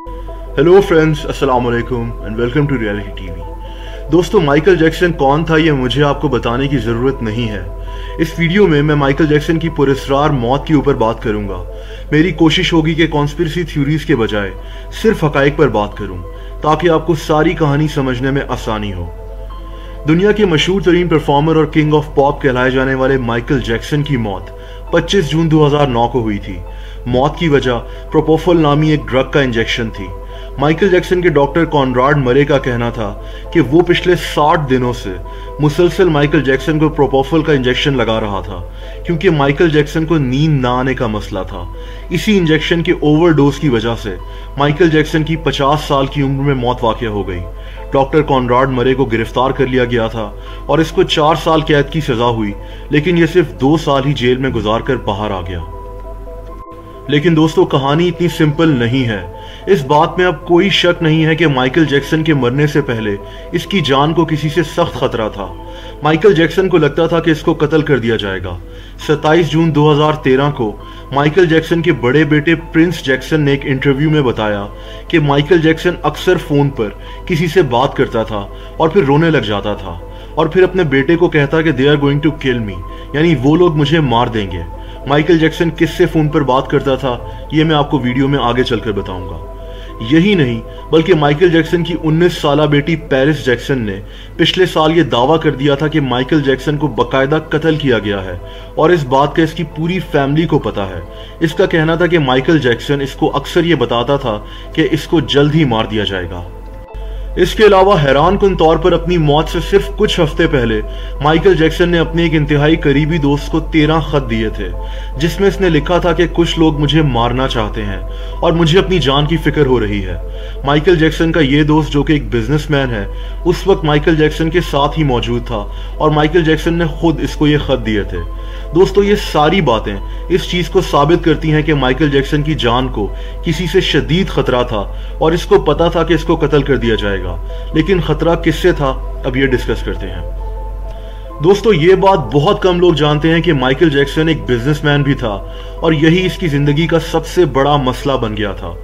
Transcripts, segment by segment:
Hello friends अस्सलाम वालेकुम and welcome to reality TV दोस्तों माइकल जैक्सन कौन था ये मुझे आपको बताने की ज़रूरत नहीं है। इस वीडियो में मैं माइकल जैक्सन की पुरस्कार मौत के ऊपर बात करूँगा। मेरी कोशिश होगी कि कॉन्स्पिरसी थ्योरीज के बजाय सिर्फ़ हकाइक पर बात करूँ, ताकि आपको सारी कहानी समझने में आसानी हो। दुनिया के मशहूर तरीन परफॉर्मर और किंग ऑफ़ पॉप कहलाए जाने वाले माइकल जैक्सन की मौत 25 जून 2009 को हुई थी। मौत की वजह प्रोपोफल नामी एक ड्रग का इंजेक्शन थी। माइकल जैक्सन के डॉक्टर कॉनराड मरे का कहना था कि वो पिछले 60 दिनों से मुसलसल माइकल जैक्सन को प्रोपोफल का इंजेक्शन लगा रहा था, क्योंकि माइकल जैक्सन को नींद ना आने का मसला था। इसी इंजेक्शन के ओवरडोज की वजह से माइकल जैक्सन की 50 साल की उम्र में मौत वाक़ हो गई। डॉक्टर कॉनराड मरे को गिरफ़्तार कर लिया गया था और इसको चार साल कैद की सजा हुई, लेकिन यह सिर्फ़ दो साल ही जेल में गुजार कर बाहर आ गया। लेकिन दोस्तों, कहानी इतनी सिंपल नहीं है। इस बात में अब कोई शक नहीं है कि माइकल जैक्सन के मरने से पहले इसकी जान को किसी से सख्त खतरा था। माइकल जैक्सन को लगता था कि इसको कत्ल कर दिया जाएगा। 27 जून 2013 को माइकल जैक्सन के बड़े बेटे प्रिंस जैक्सन ने एक इंटरव्यू में बताया कि माइकल जैक्सन अक्सर फ़ोन पर किसी से बात करता था और फिर रोने लग जाता था और फिर अपने बेटे को कहता कि they are going to kill me यानी वो लोग मुझे मार देंगे। माइकल जैक्सन किससे फ़ोन पर बात करता था, ये मैं आपको वीडियो में आगे चलकर बताऊँगा। यही नहीं, बल्कि माइकल जैक्सन की 19 साल बेटी पेरिस जैक्सन ने पिछले साल ये दावा कर दिया था कि माइकल जैक्सन को बकायदा कत्ल किया गया है, और इस बात का इसकी पूरी फैमिली को पता है। इसका कहना था कि माइकल जैक्सन इसको अक्सर ये बताता था कि इसको जल्द ही मार दिया जाएगा। इसके अलावा हैरान कन तौर पर अपनी मौत से सिर्फ़ कुछ हफ़्ते पहले माइकल जैक्सन ने अपने एक इंतहाई करीबी दोस्त को तेरह खत दिए थे, जिसमें इसने लिखा था कि कुछ लोग मुझे मारना चाहते हैं और मुझे अपनी जान की फ़िक्र हो रही है। माइकल जैक्सन का ये दोस्त, जो कि एक बिजनेसमैन है, उस वक्त माइकल जैक्सन के साथ ही मौजूद था और माइकल जैक्सन ने खुद इसको ये खत दिए थे। दोस्तों, ये सारी बातें इस चीज़ को साबित करती हैं कि माइकल जैक्सन की जान को किसी से शदीद खतरा था और इसको पता था कि इसको कत्ल कर दिया जाएगा। लेकिन खतरा किससे था? अब ये डिस्कस करते हैं। दोस्तों, ये बात बहुत कम लोग जानते हैं कि माइकल जैक्सन एक बिजनेसमैन भी था और यही इसकी ज़िंदगी का सबसे बड़ा मसला बन गया था।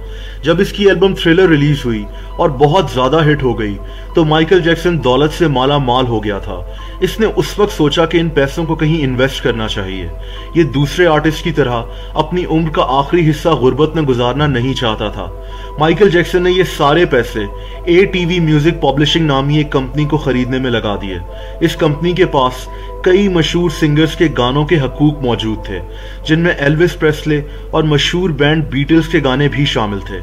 जब इसकी एल्बम थ्रिलर रिलीज़ हुई और बहुत ज़्यादा हिट हो गई तो माइकल जैक्सन दौलत से माला माल हो गया था। इसने उस वक्त सोचा कि इन पैसों को कहीं इन्वेस्ट करना चाहिए। ये दूसरे आर्टिस्ट की तरह अपनी उम्र का आखिरी हिस्सा गुर्बत में गुजारना नहीं चाहता था। माइकल जैक्सन ने ये सारे पैसे ए टीवी म्यूज़िक पब्लिशिंग नामी एक कंपनी को खरीदने में लगा दिए। इस कंपनी के पास off कई मशहूर सिंगर्स के गानों के हकूक मौजूद थे, जिनमें एल्विस प्रेस्ले और मशहूर बैंड बीटल्स के गाने भी शामिल थे।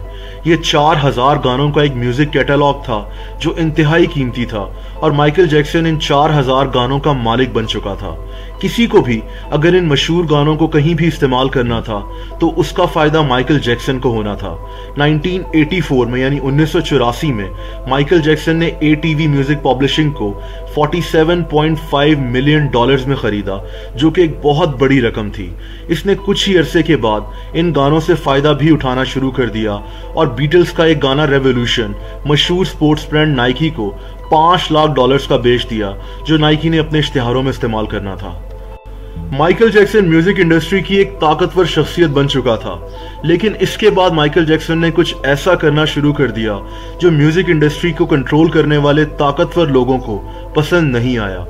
ये चार हज़ार गानों का एक म्यूज़िक कैटलॉग था, जो इंतहाई कीमती था, और माइकल जैक्सन इन चार हज़ार गानों का मालिक बन चुका था। किसी को भी अगर इन मशहूर गानों को कहीं भी इस्तेमाल करना था तो उसका फ़ायदा माइकल जैक्सन को होना था। 1984 में, यानी उन्नीस में, माइकल जैक्सन ने ए म्यूज़िक पब्लिशिंग को 47.5 मिलियन डॉलर्स में खरीदा, जो कि एक बहुत बड़ी रकम थी। इसने कुछ ही अरसे के बाद इन गानों से फ़ायदा भी उठाना शुरू कर दिया और बीटल्स का एक गाना रेवोल्यूशन मशहूर स्पोर्ट्स ब्रांड नाइकी को पाँच लाख डॉलर्स का बेच दिया, जो नाइकी ने अपने इश्तेहारों में इस्तेमाल करना था। माइकल जैक्सन म्यूज़िक इंडस्ट्री की एक ताकतवर शख्सियत बन चुका था। लेकिन इसके बाद माइकल जैक्सन ने कुछ ऐसा करना शुरू कर दिया, जो म्यूज़िक इंडस्ट्री को कंट्रोल करने वाले ताकतवर लोगों को पसंद नहीं आया।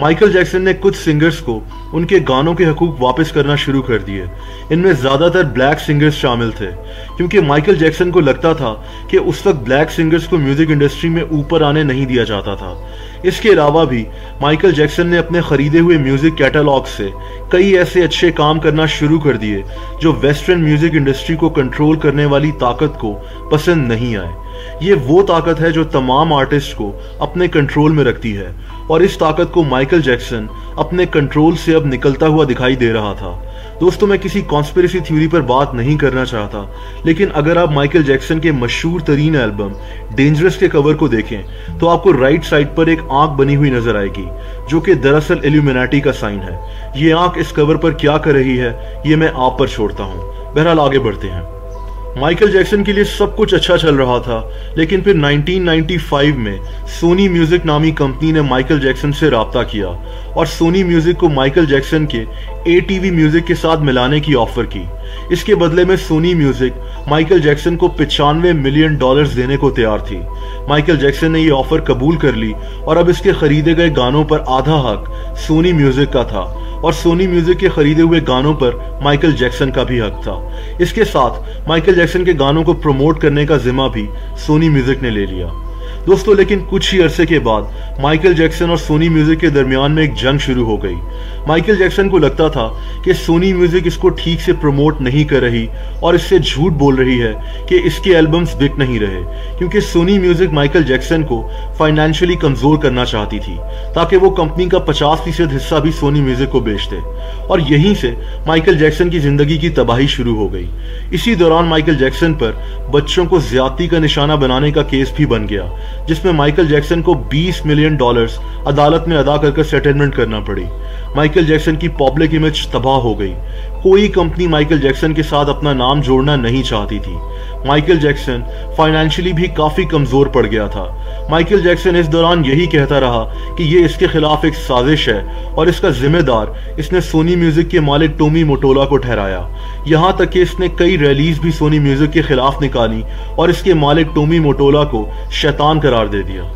माइकल जैक्सन ने कुछ सिंगर्स को उनके गानों के हकूक वापस करना शुरू कर दिए। इनमें ज़्यादातर ब्लैक सिंगर्स शामिल थे, क्योंकि माइकल जैक्सन को लगता था कि उस वक्त ब्लैक सिंगर्स को म्यूज़िक इंडस्ट्री में ऊपर आने नहीं दिया जाता था। इसके अलावा भी माइकल जैक्सन ने अपने खरीदे हुए म्यूज़िक कैटलॉग से कई ऐसे अच्छे काम करना शुरू कर दिए, जो वेस्टर्न म्यूज़िक इंडस्ट्री को कंट्रोल करने वाली ताकत को पसंद नहीं आए। ये वो ताकत है जो तमाम आर्टिस्ट को अपने कंट्रोल में रखती है, और इस ताकत को माइकल जैक्सन अपने कंट्रोल से अब निकलता हुआ दिखाई दे रहा था। दोस्तों, मैं किसी कॉन्स्पिरसी थ्योरी पर बात नहीं करना चाहता, लेकिन अगर आप माइकल जैक्सन के मशहूर तरीन एल्बम डेंजरस के कवर को देखें तो आपको राइट साइड पर एक आँख बनी हुई नज़र आएगी, जो कि दरअसल एल्यूमिनाटी का साइन है। ये आँख इस कवर पर क्या कर रही है, ये मैं आप पर छोड़ता हूँ। बहरहाल आगे बढ़ते हैं। माइकल जैक्सन के लिए सब कुछ अच्छा चल रहा था, लेकिन फिर 1995 में सोनी म्यूज़िक नामी कंपनी ने माइकल जैक्सन से रबता किया और सोनी म्यूज़िक को माइकल जैक्सन के ए टीवी म्यूज़िक के साथ मिलाने की ऑफ़र की। इसके बदले में सोनी म्यूज़िक माइकल जैक्सन को पिचानवे मिलियन डॉलर्स देने को तैयार थी। माइकल जैक्सन ने यह ऑफ़र कबूल कर ली और अब इसके खरीदे गए गानों पर आधा हक सोनी म्यूज़िक का था और सोनी म्यूज़िक के खरीदे हुए गानों पर माइकल जैक्सन का भी हक था। इसके साथ माइकल जैक्सन के गानों को प्रमोट करने का जिम्मा भी सोनी म्यूज़िक ने ले लिया। दोस्तों, लेकिन कुछ ही अरसे के बाद माइकल जैक्सन और सोनी म्यूज़िक के दरमियान में एक जंग शुरू हो गई। माइकल जैक्सन को लगता था कि सोनी म्यूज़िक इसको ठीक से प्रमोट नहीं कर रही और इससे झूठ बोल रही है कि इसके एल्बम्स बिक नहीं रहे, क्योंकि सोनी म्यूज़िक माइकल जैक्सन को फाइनेंशियली कमज़ोर करना चाहती थी, ताकि वो कंपनी का पचास फ़ीसद हिस्सा भी सोनी म्यूज़िक को बेच दे। और यहीं से माइकल जैक्सन की ज़िंदगी की तबाही शुरू हो गई। इसी दौरान माइकल जैक्सन पर बच्चों को ज्यादती का निशाना बनाने का केस भी बन गया जिसमें माइकल जैक्सन को 20 मिलियन डॉलर्स अदालत में अदा करके सेटलमेंट करना पड़ी। माइकल जैक्सन की पब्लिक इमेज तबाह हो गई। कोई कंपनी माइकल जैक्सन के साथ अपना नाम जोड़ना नहीं चाहती थी। माइकल जैक्सन फाइनेंशियली भी काफ़ी कमज़ोर पड़ गया था। माइकल जैक्सन इस दौरान यही कहता रहा कि ये इसके खिलाफ एक साजिश है और इसका जिम्मेदार इसने सोनी म्यूज़िक के मालिक टोमी मोटोला को ठहराया। यहाँ तक कि इसने कई रैलीज भी सोनी म्यूज़िक के खिलाफ निकाली और इसके मालिक टोमी मोटोला को शैतान करार दे दिया।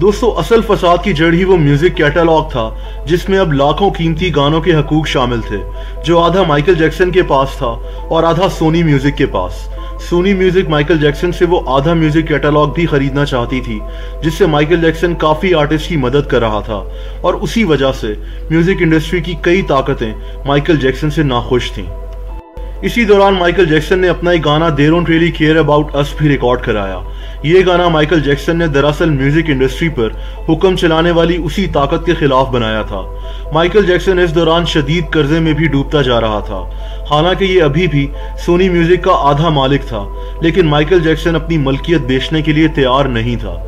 दोस्तों, असल फसाद की जड़ ही वो म्यूज़िक कैटलॉग था, जिसमें अब लाखों कीमती गानों के हकूक शामिल थे, जो आधा माइकल जैक्सन के पास था और आधा सोनी म्यूज़िक के पास। सोनी म्यूज़िक माइकल जैक्सन से वो आधा म्यूज़िक कैटलॉग भी खरीदना चाहती थी, जिससे माइकल जैक्सन काफ़ी आर्टिस्ट की मदद कर रहा था। और उसी वजह से म्यूज़िक इंडस्ट्री की कई ताकतें माइकल जैक्सन से नाखुश थीं। इसी दौरान माइकल जैक्सन ने अपना एक गाना they don't really care about us भी रिकॉर्ड कराया। ये गाना माइकल जैक्सन ने दरअसल म्यूज़िक इंडस्ट्री पर हुक्म चलाने वाली उसी ताकत के खिलाफ बनाया था। माइकल जैक्सन इस दौरान शदीद कर्जे में भी डूबता जा रहा था। हालाँकि ये अभी भी सोनी म्यूज़िक का आधा मालिक था, लेकिन माइकल जैक्सन अपनी मलकियत बेचने के लिए तैयार नहीं था।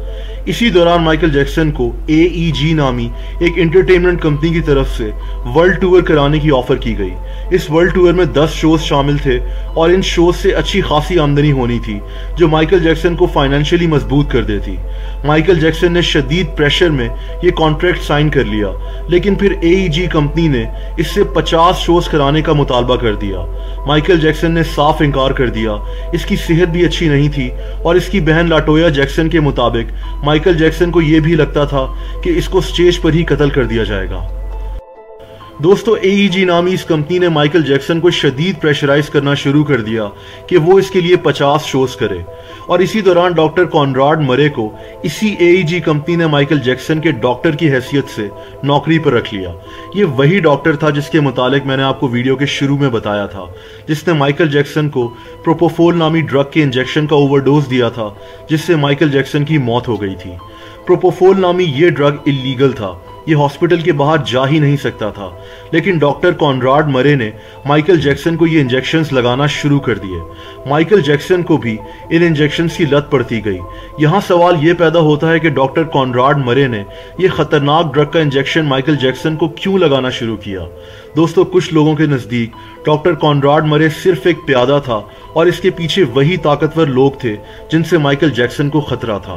इसी दौरान माइकल जैक्सन को ए e नामी एक एंटरटेनमेंट कंपनी की तरफ़ से वर्ल्ड टूर कराने की ऑफ़र की गई। इस वर्ल्ड टूर में 10 शोज़ शामिल थे और इन शोज़ से अच्छी खासी आमदनी होनी थी, जो माइकल जैक्सन को फाइनेंशियली मज़बूत कर देती। माइकल जैक्सन ने शदीद प्रेशर में ये कॉन्ट्रैक्ट साइन कर लिया, लेकिन फिर एईजी कंपनी e ने इससे 50 शोज़ कराने का मुतालबा कर दिया। माइकल जैक्सन ने साफ़ इनकार कर दिया, इसकी सेहत भी अच्छी नहीं थी और इसकी बहन लाटोया जैक्सन के मुताबिक माइकल जैक्सन को यह भी लगता था कि इसको स्टेज पर ही कत्ल कर दिया जाएगा। दोस्तों एईजी e नामी इस कंपनी ने माइकल जैक्सन को शदीद प्रेशराइज करना शुरू कर दिया कि वो इसके लिए 50 शोज़ करे। और इसी दौरान डॉक्टर कॉनराड मरे को इसी एईजी कंपनी ने माइकल जैक्सन के डॉक्टर की हैसियत से नौकरी पर रख लिया। ये वही डॉक्टर था जिसके मुतालिक मैंने आपको वीडियो के शुरू में बताया था, जिसने माइकल जैक्सन को प्रोपोफोल नामी ड्रग के इंजेक्शन का ओवरडोज दिया था, जिससे माइकल जैक्सन की मौत हो गई थी। प्रोपोफोल नामी ये ड्रग इलीगल था। ये हॉस्पिटल के बाहर जा ही नहीं सकता था। लेकिन डॉक्टर कॉनराड मरे ने माइकल जैक्सन को ये इंजेक्शन लगाना शुरू कर दिए। माइकल जैक्सन को भी इन इंजेक्शन की लत पड़ती गई। यहाँ सवाल ये पैदा होता है कि डॉक्टर कॉनराड मरे ने यह खतरनाक ड्रग का इंजेक्शन माइकल जैक्सन को क्यों लगाना शुरू किया? दोस्तों, कुछ लोगों के नज़दीक डॉक्टर कॉनराड मरे सिर्फ़ एक प्यादा था और इसके पीछे वही ताकतवर लोग थे जिनसे माइकल जैक्सन को खतरा था।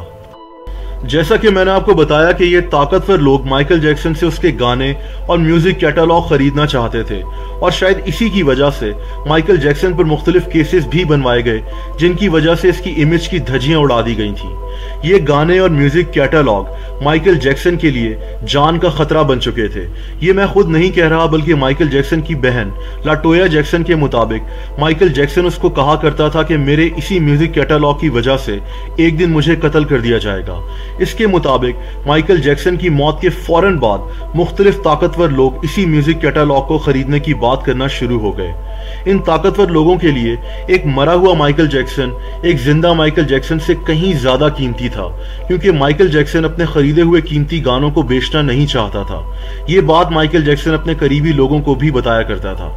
जैसा कि मैंने आपको बताया कि ये ताकतवर लोग माइकल जैक्सन से उसके गाने और म्यूज़िक कैटलॉग खरीदना चाहते थे। और शायद इसी की वजह से माइकल जैक्सन पर मुख्तलिफ़ केसेस भी बनवाए गए, जिनकी वजह से इसकी इमेज की धजियाँ उड़ा दी गई थी। ये गाने और म्यूज़िक कैटलॉग माइकल जैक्सन के लिए जान का खतरा बन चुके थे। ये मैं खुद नहीं कह रहा, बल्कि माइकल जैक्सन की बहन लाटोया जैक्सन के मुताबिक माइकल जैक्सन उसको कहा करता था कि मेरे इसी म्यूज़िक कैटलॉग की वजह से एक दिन मुझे कत्ल कर दिया जाएगा। इसके मुताबिक माइकल जैक्सन की मौत के फ़ौरन बाद मुख्तलिफ़ ताकतवर लोग इसी म्यूज़िक कैटालॉग को खरीदने की बात करना शुरू हो गए। इन ताकतवर लोगों के लिए एक मरा हुआ माइकल जैक्सन, एक ज़िंदा माइकल जैक्सन से कहीं ज़्यादा कीमती था, क्योंकि माइकल जैक्सन अपने खरीदे हुए कीमती गानों को बेचना नहीं चाहता था। ये बात माइकल जैक्सन अपने करीबी लोगों को भी बताया करता था।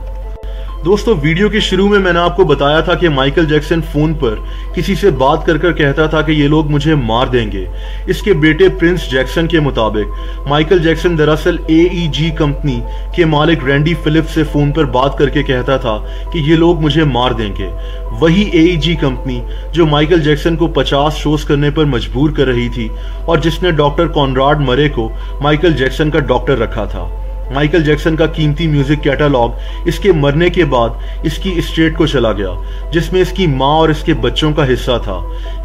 दोस्तों, वीडियो के शुरू में मैंने आपको बताया था कि माइकल जैक्सन फ़ोन पर किसी से बात कर कर कहता था कि ये लोग मुझे मार देंगे। इसके बेटे प्रिंस जैक्सन के मुताबिक माइकल जैक्सन दरअसल ए कंपनी के मालिक रैंडी फिलिप से फ़ोन पर बात करके कहता था कि ये लोग मुझे मार देंगे। वही ए कंपनी जो माइकल जैक्सन को 50 शोज़ करने पर मजबूर कर रही थी और जिसने डॉक्टर कॉनराड मरे को माइकल जैक्सन का डॉक्टर रखा था। माइकल जैक्सन का कीमती म्यूज़िक कैटालॉग इसके मरने के बाद इसकी स्टेट को चला गया, जिसमें इसकी माँ और इसके बच्चों का हिस्सा था।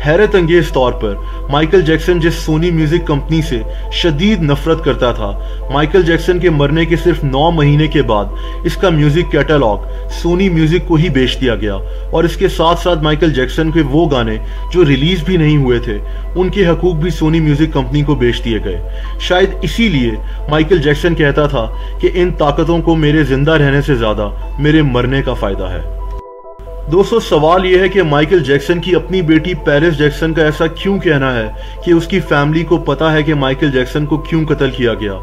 हैरत अंगेज तौर पर माइकल जैक्सन जिस सोनी म्यूज़िक कंपनी से शदीद नफरत करता था माइकल जैक्सन के मरने के सिर्फ़ नौ महीने के बाद इसका म्यूज़िक कैटालॉग सोनी म्यूज़िक को ही बेच दिया गया और इसके साथ साथ माइकल जैक्सन के वो गाने जो रिलीज़ भी नहीं हुए थे, उनके हकूक भी सोनी म्यूज़िक कंपनी को बेच दिए गए। शायद इसीलिए माइकल जैक्सन कहता था कि इन ताकतों को मेरे ज़िंदा रहने से ज़्यादा मेरे मरने का फ़ायदा है। दोस्तों, सवाल यह है कि माइकल जैक्सन की अपनी बेटी पेरिस जैक्सन का ऐसा क्यों कहना है कि उसकी फैमिली को पता है कि माइकल जैक्सन को क्यों कत्ल किया गया?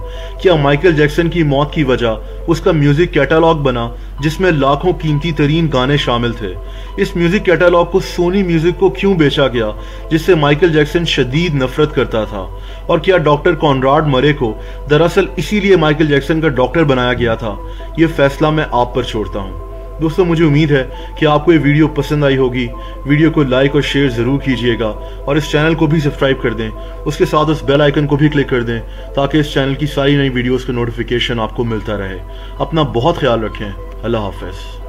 क्या माइकल जैक्सन की मौत की वजह उसका म्यूज़िक कैटालॉग बना, जिसमें लाखों कीमती तरीन गाने शामिल थे? इस म्यूज़िक कैटालॉग को सोनी म्यूज़िक को क्यों बेचा गया, जिससे माइकल जैक्सन शदीद नफरत करता था? और क्या डॉक्टर कॉनराड मरे को दरअसल इसीलिए माइकल जैक्सन का डॉक्टर बनाया गया था? यह फैसला मैं आप पर छोड़ता हूँ। दोस्तों, मुझे उम्मीद है कि आपको ये वीडियो पसंद आई होगी। वीडियो को लाइक और शेयर ज़रूर कीजिएगा और इस चैनल को भी सब्सक्राइब कर दें। उसके साथ उस बेल आइकन को भी क्लिक कर दें ताकि इस चैनल की सारी नई वीडियोस का नोटिफिकेशन आपको मिलता रहे। अपना बहुत ख्याल रखें। अल्लाह हाफिज़।